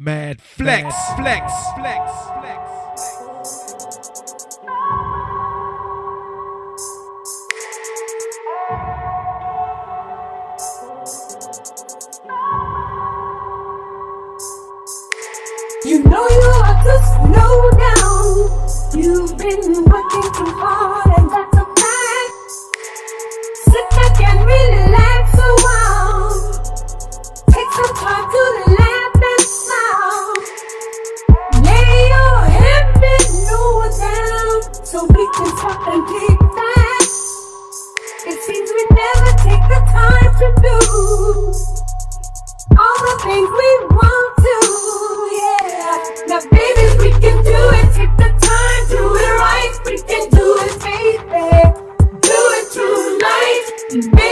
Mad Phlexx, Mad Phlexx, flex, flex, flex. You know you have to slow down. You've been working too hard. never take the time to do all the things we want to. Yeah. Now, baby, we can do it. Take the time, do it right. We can do it, baby. Do it tonight. Baby.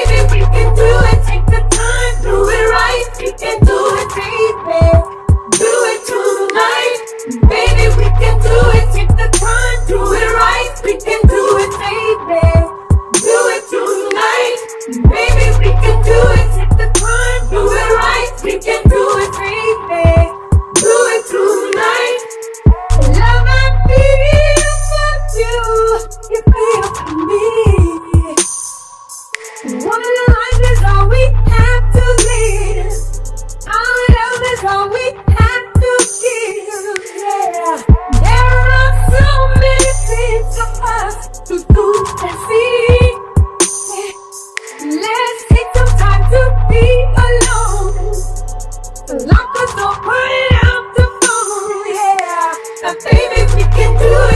so put it out the phone, yeah. Now, baby, we can do it.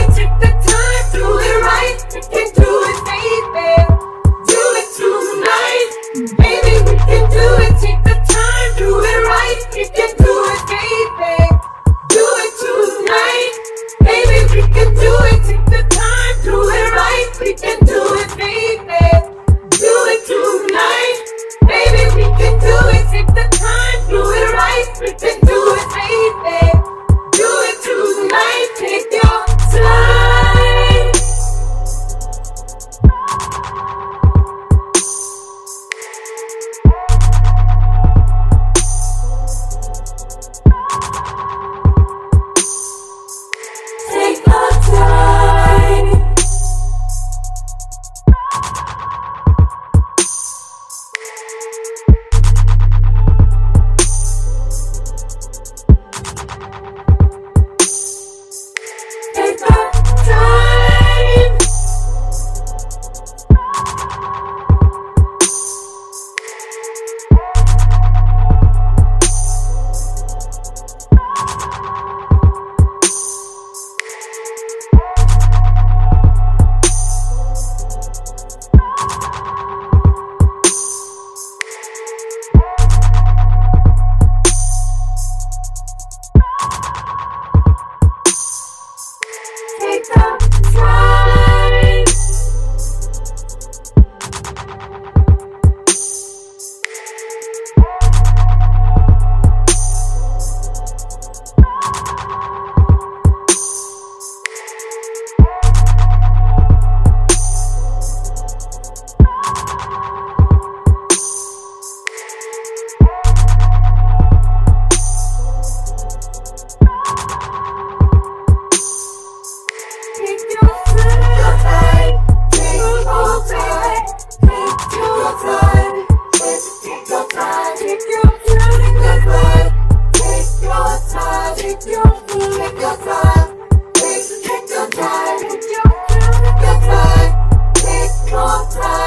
Rock.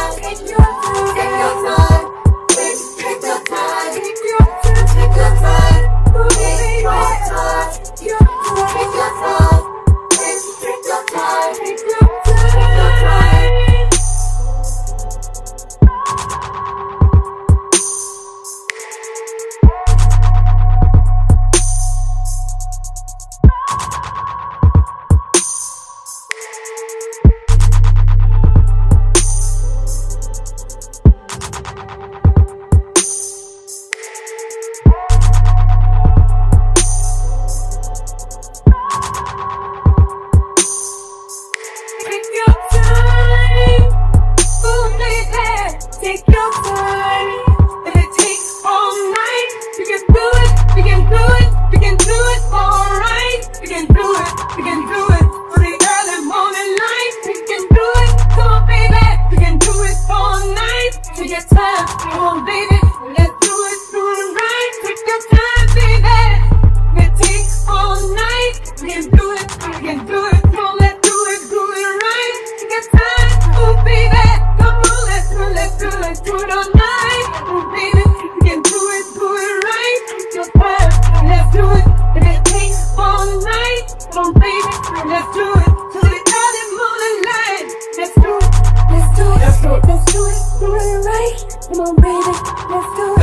Come on, baby, let's go.